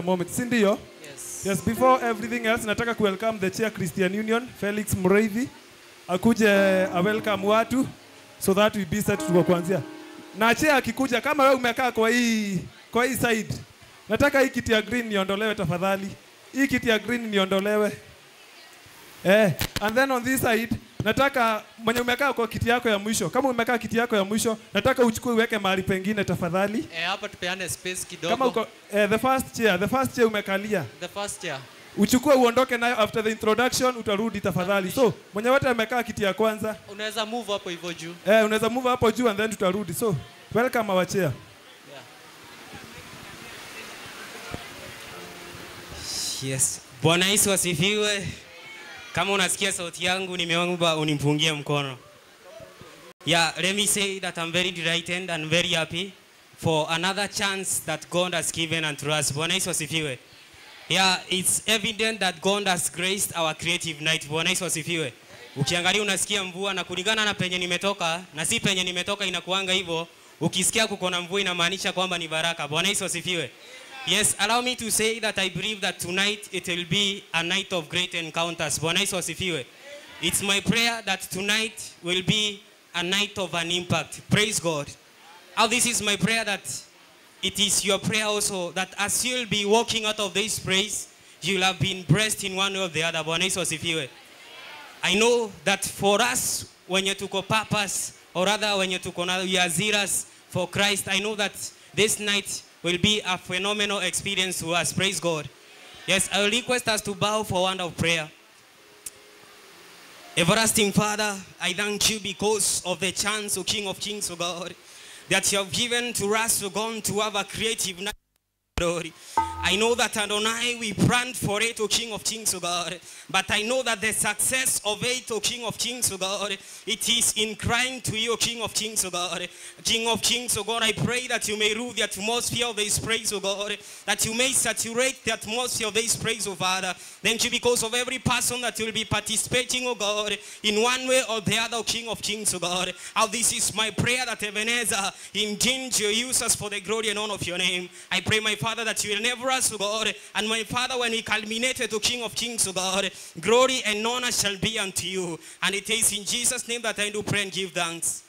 the moment. Si ndio? Yes. Yes, before everything else nataka ku welcome the chair Christian Union Felix Mreithi akuje a welcome watu so that we be set tuko kuanzia. Na chair akikuja kama wewe umekaa kwa hii kwa hii side. Nataka hii kiti ya green niondolewe tafadhali. Hii kiti ya green niondolewe. Eh, and then on this side nataka mwenye umekaa kwa kiti yako ya mwisho. Kama umekaa kiti yako ya mwisho, nataka uchukue uweke mahali pengine tafadhali. Eh, hapa tupeane space kidogo. Kama uko eh, the first chair, the first chair umekalia. The first chair. uchukue uondoke nayo after the introduction utarudi tafadhali so mwenye wote amekaa kiti ya kwanza Unaweza move hapo hivyo juu. eh, unaweza move hapo juu and then tutarudi so welcome our chair Yes. Bwana Yesu asifiwe. Kama unasikia sauti yangu, nimeomba unipungie mkono. Yeah, let me say that I'm very delighted and very happy for another chance that God has given unto us. Bwana Yesu asifiwe. Yeah, it's evident that God has graced our creative night. Bwana Yesu asifiwe. Ukiangalia unasikia mvua na kulingana na penye nimetoka na si penye nimetoka inakuanga hivyo. Ukisikia kuko na mvua inamaanisha kwamba ni baraka. Bwana Yesu asifiwe. Yes, allow me to say that I believe that tonight it will be a night of great encounters. It's my prayer that tonight will be a night of an impact. Praise God. How this is my prayer that it is your prayer also that as you'll be walking out of this praise, you'll have been blessed in one way or the other. I know that for us when you're tuko purpose or rather tuko na we are zealous for Christ, I know that this night will be a phenomenal experience to us. Praise God. Yes, I will request us to bow for one of prayer. Everlasting Father, I thank you because of the chance, O King of Kings, O God, that you have given to us, O God, to have a creative night. glory. I know that Adonai, we planned for it, O King of Kings, O God. But I know that the success of it, O King of Kings, O God, it is in crying to you, O King of Kings, O God. King of Kings, O God, I pray that you may rule the atmosphere of this praise, O God. That you may saturate the atmosphere of this praise, O Father. Thank you because of every person that will be participating, O God, in one way or the other, O King of Kings, O God. How this is my prayer that Ebenezer, indeed you use us for the glory and honor of your name. I pray, my Father, that you will never us, God. And my Father, when we culminated to King of Kings, O God, glory and honor shall be unto you. And it is in Jesus' name that I do pray and give thanks.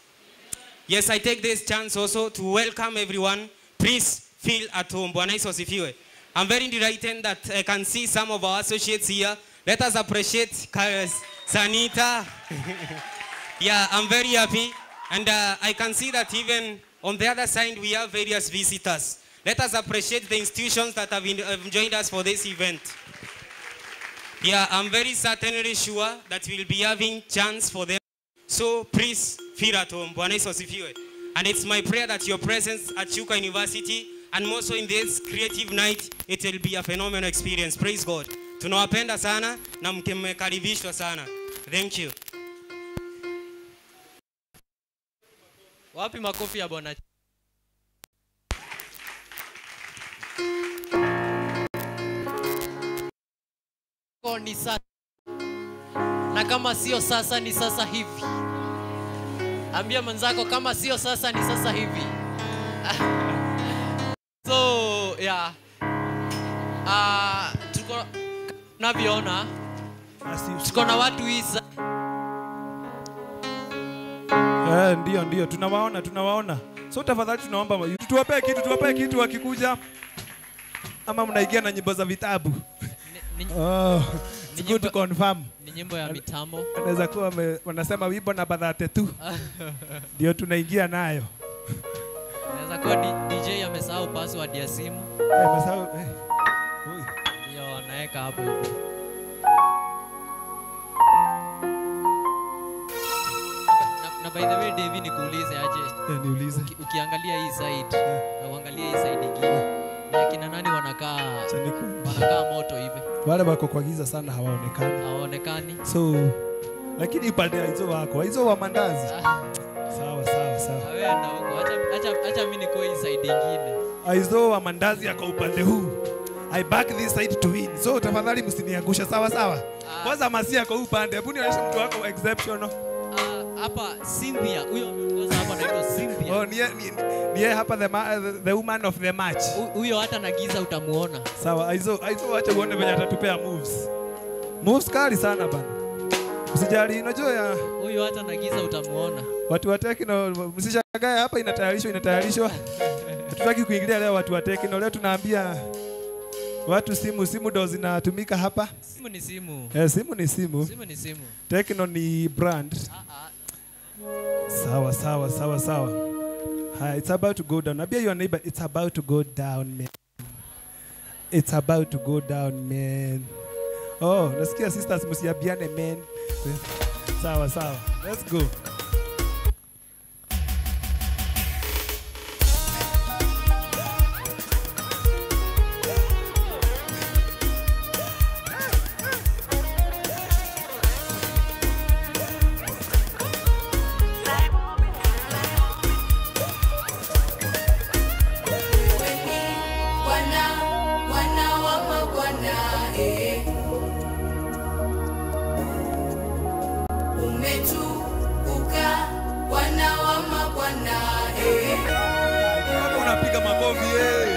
Yes, I take this chance also to welcome everyone. Please feel at home. Bwana Yesu asifiwe. I'm very delighted that I can see some of our associates here. Let us appreciate Sanita. yeah, I'm very happy. And uh, I can see that even on the other side, we have various visitors. Let us appreciate the institutions that have, in, have joined us for this event. Yeah, I'm very certainly sure that we'll be having chance for them. So please feel at home. And it's my prayer that your presence at Chuka University and more so in this creative night, it will be a phenomenal experience. Praise God. Tunawapenda sana na mmekaribishwa sana. Thank you. Wapi makofi ya bwana? Ko ni sasa. Na kama sio sasa ni sasa hivi. Ambia mwenzako kama sio sasa ni sasa hivi. so, yeah. Uh, tuko navyoona tuko na watu isa eh, ndio ndio tunawaona tunawaona so tafadhali tunaomba wa- tuwapee kitu tuwapee kitu wakikuja ama mnaigia na nyimbo za vitabu oh, it's good to confirm ni nyimbo ya mitambo. anaweza kuwa wanasema wimbo na badhate tu ndio tunaingia nayo Anaweza kuwa DJ amesahau password ya simu. Eh, amesahau, eh. Ndio anaweka hapo hivyo. Na, by the way Devi nikuulize aje. Yeah, niulize. Uki, ukiangalia hii side na uangalia hii side ingine. Ni akina nani wanakaa wanakaa moto hivi? Wale wako kwa giza sana hawaonekani Hawaonekani. so lakini upande ya hizo wako hizo wa mandazi sawa sawa sawa Wewe na huko acha acha acha mimi niko hii side hizo aizo wa mandazi yako upande huu I back this side to win. So tafadhali msiniangushe sawa sawa. Kwanza masia kwa upande. Hebu nionyeshe mtu wako exceptional. Hapa Cynthia, huyo ameongoza hapa anaitwa Cynthia. Oh, niye, ni, niye hapa the, ma, the, woman of the match. Hu- Huyo hata na giza utamuona. Sawa, aizo aizo wacha uone venye atatupea moves. Moves kali sana bana. Msijali, unajua ya Huyo hata na giza utamuona. watu wa techno msishagae hapa inatayarishwa inatayarishwa. Hatutaki kuingilia leo watu wa techno. Leo tunaambia watu simu, simu ndo zinatumika hapa. Simu ni simu. Eh, simu ni simu, Simu ni simu. tekno ni brand. Ah, ah. Sawa sawa sawa sawa. Hi, it's about to go down. Nabia your neighbor, it's about to go down, man. It's about to go down, man. Oh, nasikia sisters msiabiane, man. Sawa sawa. Let's go. Unapiga makofi,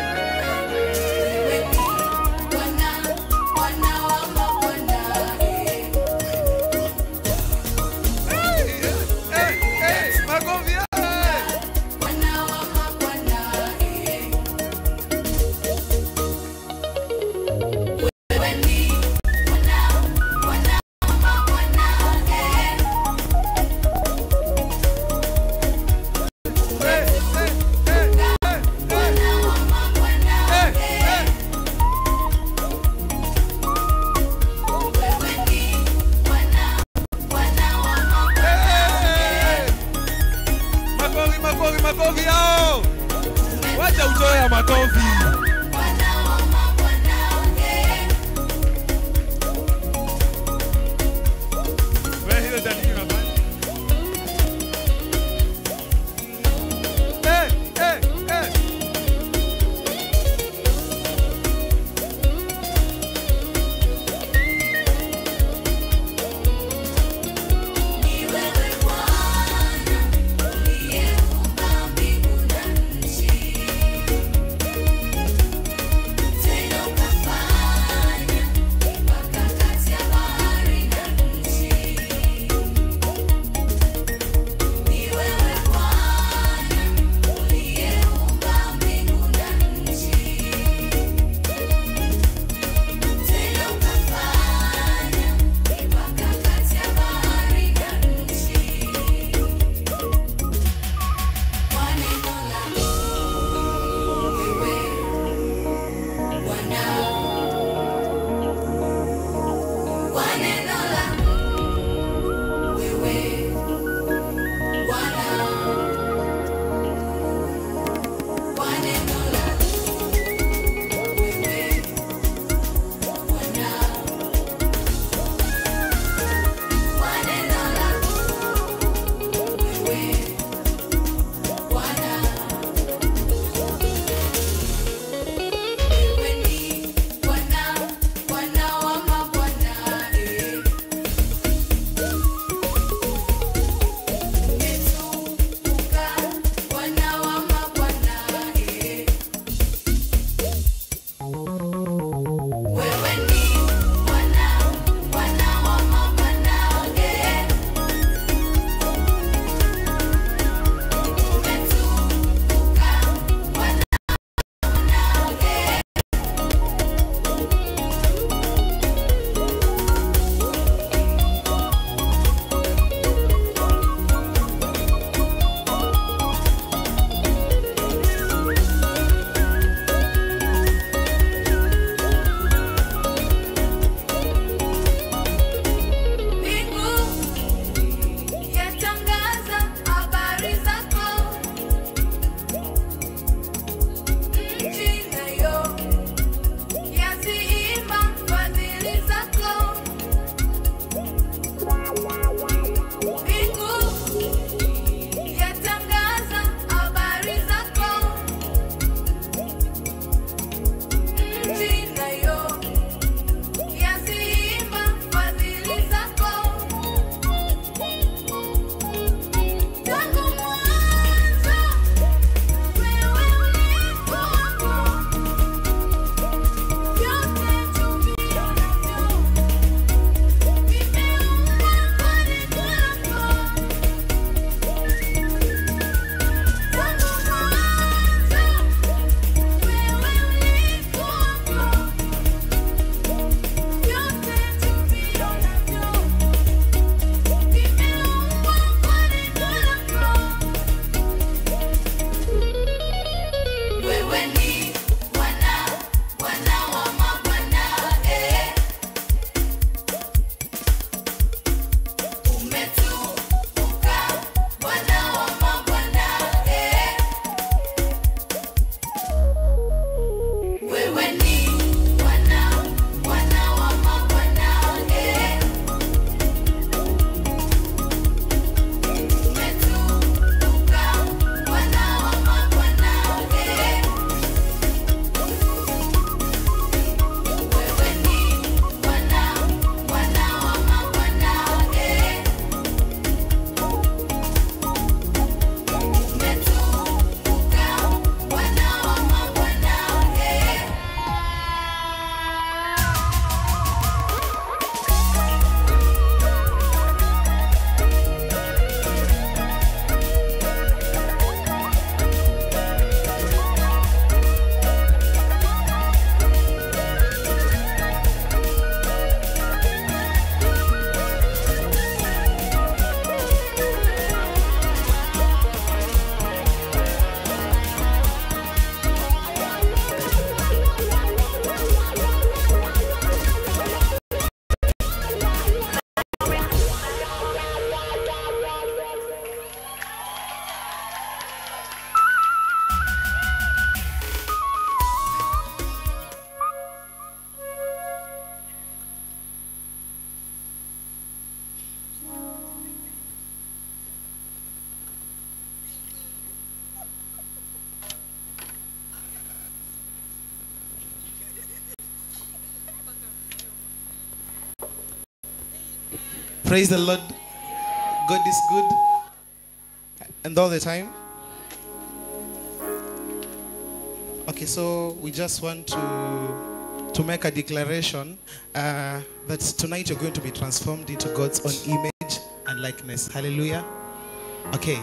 Praise the Lord. God is good. And all the time. Okay, so we just want to to make a declaration uh, that tonight you're going to be transformed into God's own image and likeness. Hallelujah. Okay.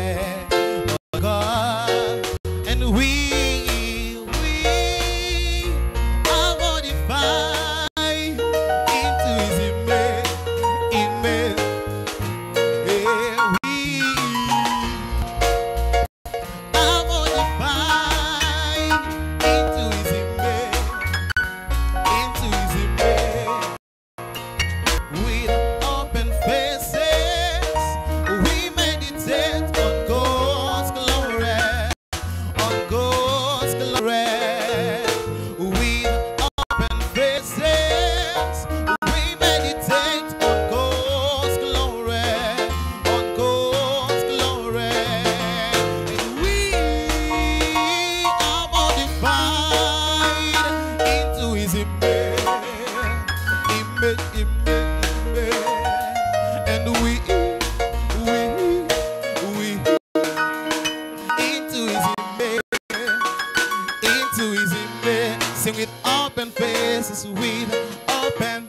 way. open faces with open.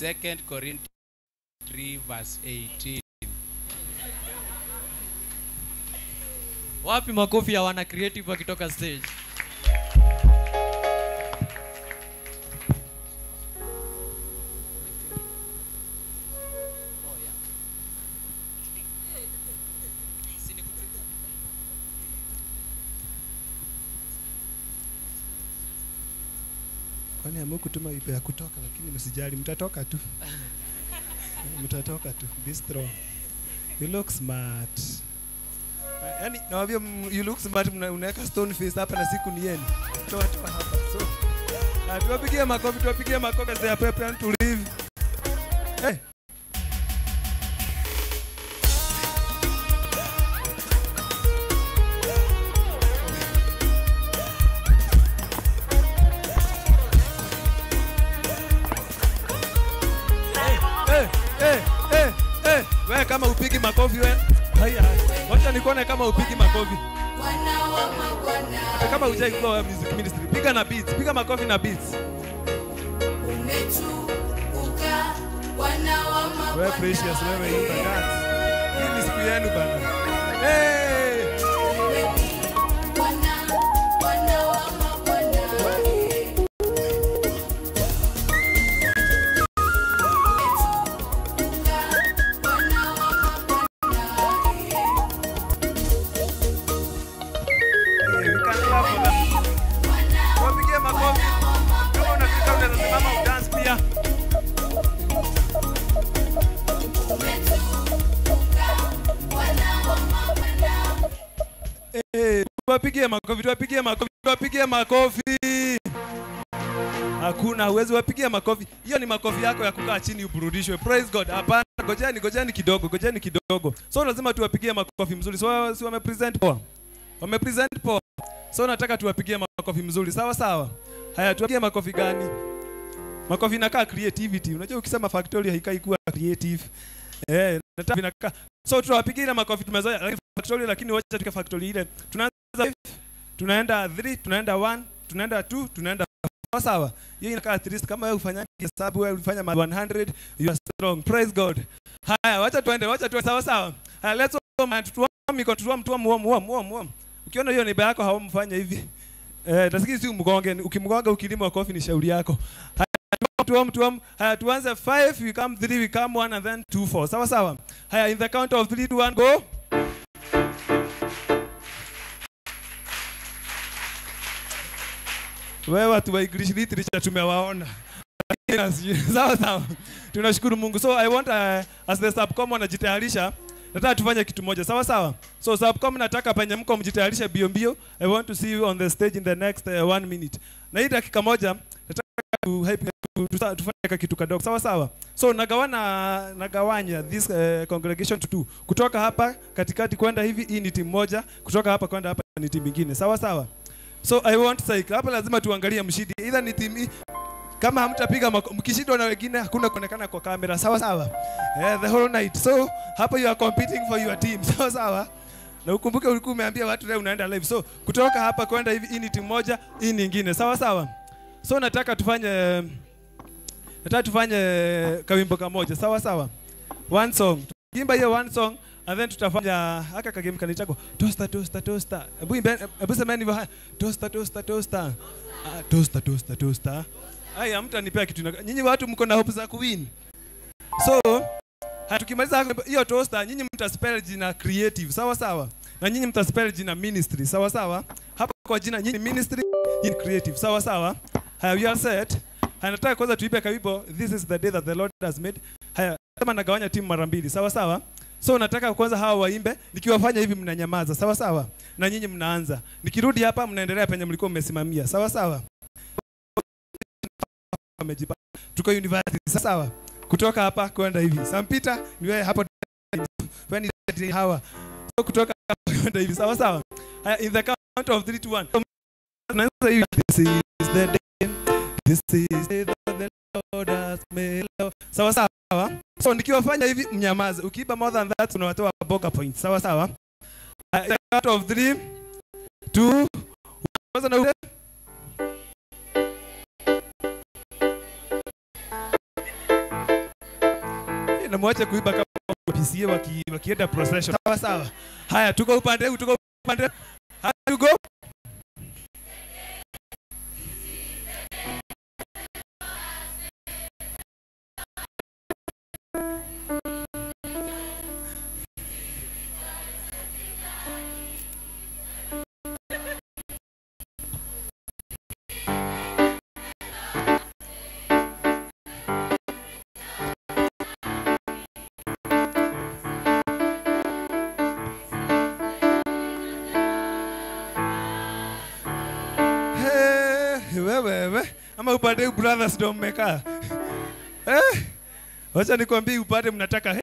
Second Corinthians 3 verse 18. Wapi makofi ya wana creative wakitoka stage? kutuma ipe ya kutoka, lakini msijali, mtatoka tu mtatoka tu. Be strong. You look smart. Yani nawaambia mm, you look smart, unaweka stone face hapa na siku ni yeni Toa tu hapa. So tuwapigie makofi, tuwapigie makofi ya pepe and to live. Hey. Eh. Makofi wewe. Haya, wacha nikuone kama upigi makofi. Wana wa magwana. Hata kama hujai kuwa music ministry, piga na beats, piga makofi na beats. umetukuka. wana wa Wewe mabwana, precious, wewe imba dance. Hii ni siku yenu bana. Hey! Tuwapigie makofi, tuwapigie makofi, tuwapigie makofi. Hakuna, huwezi wapigia makofi. Hiyo ni makofi yako ya kukaa chini uburudishwe. Praise God. Hapana, gojeni, gojeni kidogo, gojeni kidogo. So lazima tuwapigie makofi mzuri. So si wame present poa. Wame present poa. So nataka tuwapigie makofi mzuri. Sawa sawa. Haya, tuwapigie makofi gani? Makofi inakaa creativity. Unajua ukisema factory haikai kuwa creative. Eh, nataka inakaa. So tuwapigie ile makofi tumezoea lakini factory lakini wacha tuka factory ile. Tunaanza tunaenda 3, tunaenda 1, tunaenda 2, tunaenda sawa. Hiyo inakaa at least kama wewe ufanya hesabu wewe ulifanya 100 you are strong. Praise God. Haya, wacha tuende, wacha tuende sawa sawa. Haya, let's go man. Tutua mikono, tutua mtua muom muom muom muom. Ukiona hiyo niba yako haumfanya hivi. Eh, tasikii si umgonge, ukimgonga ukilima kofi ni shauri yako. Haya, tuom tuom. Haya, tuanze 5, we come 3, we come 1 and then 2 4. Sawa sawa. Haya, in the count of 3 to 1 go. Wewe watu wa English literature tumewaona. sawa sawa. Tunashukuru Mungu. So I want uh, as the subcom wanajitayarisha nataka tufanye kitu moja sawa sawa. So subcom nataka penye mko mjitayarishe bio bio. I want to see you on the stage in the next uh, one minute. Na hii dakika moja nataka tufanye kitu kadogo sawa sawa. So nagawana nagawanya this uh, congregation to two. Kutoka hapa katikati kwenda hivi hii ni timu moja, kutoka hapa kwenda hapa ni timu nyingine. Sawa sawa. So I want cycle. Hapa lazima tuangalie mshindi. Either ni timu kama hamtapiga mkishindwa na wengine hakuna kuonekana kwa kamera sawa sawa. Yeah, the whole night. So hapa you are competing for your team. Sawa sawa. Na ukumbuke ulikuwa umeambia watu leo unaenda live. So kutoka hapa kwenda hivi hii ni timu moja hii nyingine. Sawa sawa. So nataka tufanye nataka tufanye kawimbo kamoja. Sawa sawa. One song. Kimba hiyo one song and then tutafanya haka kagame kanitako toaster toaster hebu imbe hebu hivyo? Haya toaster toaster toaster. Ah, toaster toaster toaster. Haya mtu anipea kitu ina- nyinyi watu mko na hope za kuwin. So tukimaliza hiyo toaster nyinyi mtaspell jina creative sawa sawa? Na nyinyi mtaspell jina ministry sawa sawa? Hapa kwa jina nyinyi ministry in creative sawa sawa? Haya we are set. Haya nataka kwanza tuipe kawipo this is the day that the lord has made. Haya sema nagawanya timu mara mbili sawa sawa so nataka kwanza hawa waimbe. Nikiwafanya hivi mnanyamaza. Sawa sawa? Na nyinyi mnaanza. Nikirudi hapa mnaendelea penye mlikuwa mmesimamia. Sawa sawa? Tuko university. Sawa sawa? Kutoka hapa kwenda hivi. Sampita ni wewe hapo. When is hawa. So kutoka hapa kwenda hivi. Sawa sawa? In the count of 3 to 1 tunaanza hivi. This is the day. This is the the lord has made. Sawa sawa so nikiwafanya hivi mnyamaze ukiiba more than that unawatoa boga point sawa sawa Uh, out of 3 2 kwanza na kuiba kama waki, wakienda procession. Sawa sawa. Haya, tuko upande huu, tuko upande. Huu brothers ndio mmekaa. Eh, wacha nikwambie upande mnataka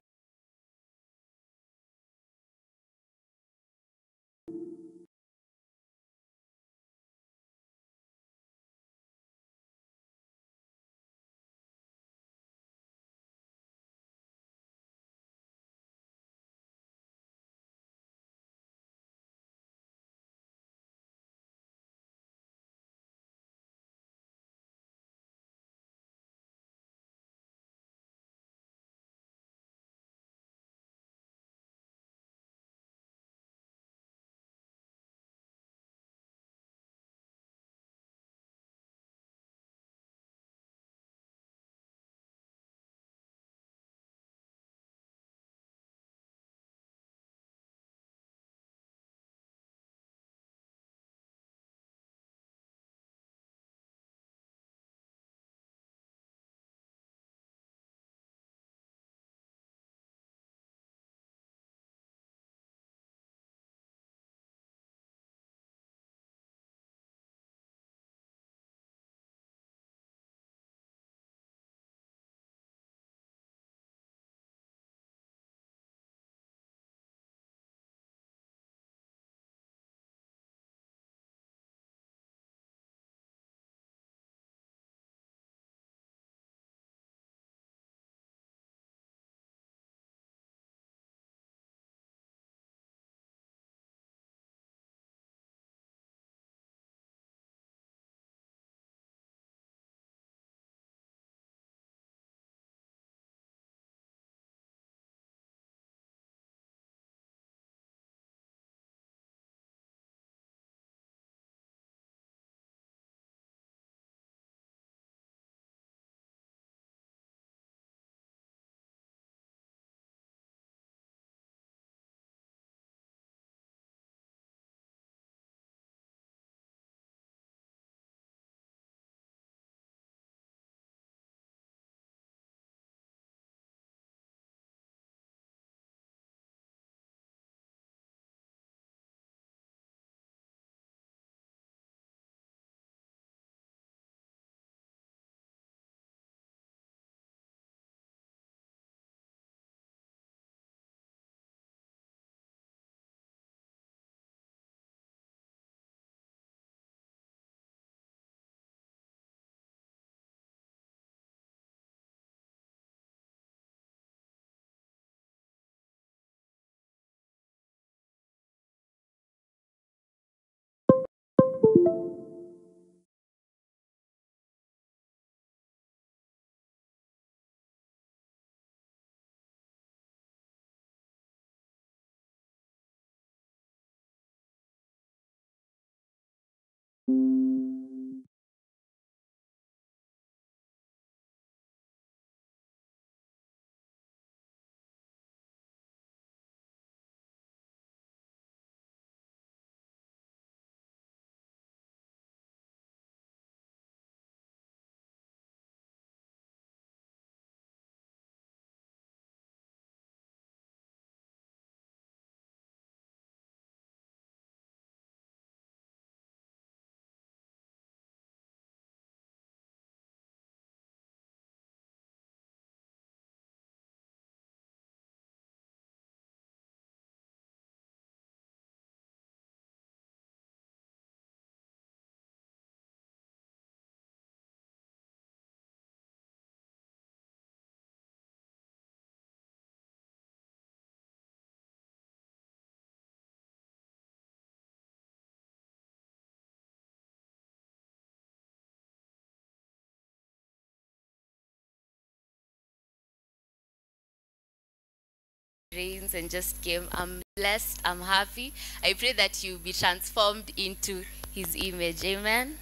he- rains and just came. I'm blessed. I'm happy. I pray that you be transformed into his image. Amen.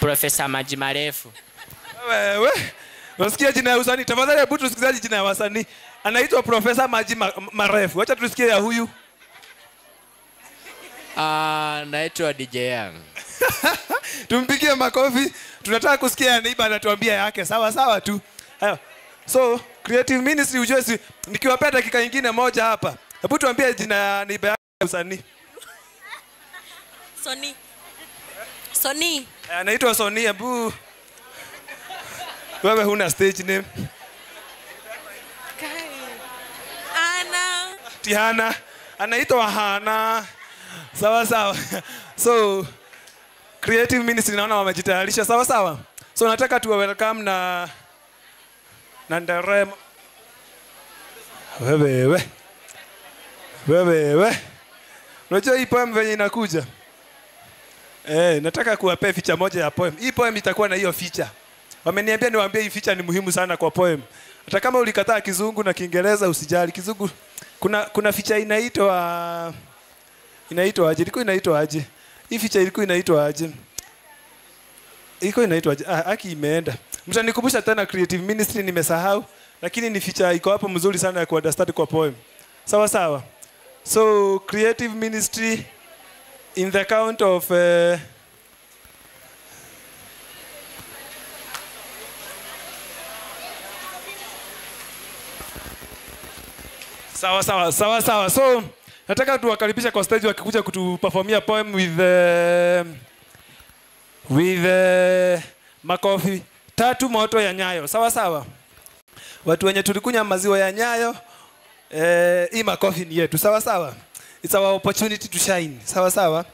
Profesa Maji Marefu. wewe unasikia jina ya usanii tafadhali hebu tusikizaji jina ya wasanii anaitwa profesa maji ma, marefu wacha tusikie ya huyu Ah, naitwa DJ Young. tumpigie makofi tunataka kusikia ya neiba anatuambia yake sawa sawa tu so creative ministry ujue si nikiwapea dakika ingine moja hapa hebu tuambie jina ya naiba yake ya usanii soni Sony. Eh, anaitwa Soni. Hebu wewe huna stage name. Kai. Ana. Tihana anaitwa Hana. Sawa sawa. So creative ministry naona wamejitayarisha sawa sawa. So nataka tuwe welcome na na Ndarema Wewe wewe. Unajua hii poem venye inakuja? Eh, nataka kuwapea feature moja ya poem. Hii poem itakuwa na hiyo feature. Wameniambia niwaambie hii feature ni muhimu sana kwa poem. Hata kama ulikataa kizungu na Kiingereza usijali. Kizungu kuna kuna feature inaitwa inaitwa aje? Ilikuwa inaitwa aje? Hii ficha ilikuwa inaitwa aje? Ilikuwa inaitwa aje? Ah, aki imeenda. Mtanikumbusha tena creative ministry nimesahau, lakini ni ficha iko hapo mzuri sana ya kuunderstand kwa poem. Sawa sawa. So creative ministry in the count of uh, sawa sawa sawa sawa so nataka tuwakaribisha kwa stage wakikuja kutuperformia poem with uh, with uh, makofi. Tatu moto ya nyayo. Sawa sawa. Watu wenye tulikunya maziwa ya nyayo eh, hii makofi ni yetu. Sawa sawa. It's our opportunity to shine. Sawa sawa.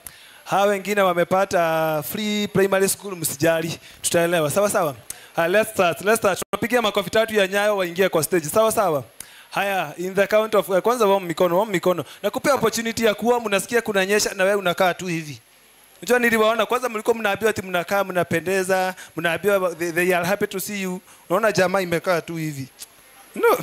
Hawa wengine wamepata free primary school msijali. Tutaelewa. Sawa sawa. Uh, let's start. Let's start. Tunapigia makofi tatu ya nyayo waingie kwa stage. Sawa sawa haya in the count of uh, kwanza wao mikono wao mikono nakupea opportunity ya kuwa mnasikia kunanyesha na wewe unakaa tu hivi Unajua niliwaona kwanza mlikuwa mnaambiwa ati mnakaa mnapendeza, mnaambiwa they, they are happy to see you. Unaona jamaa imekaa tu hivi. No.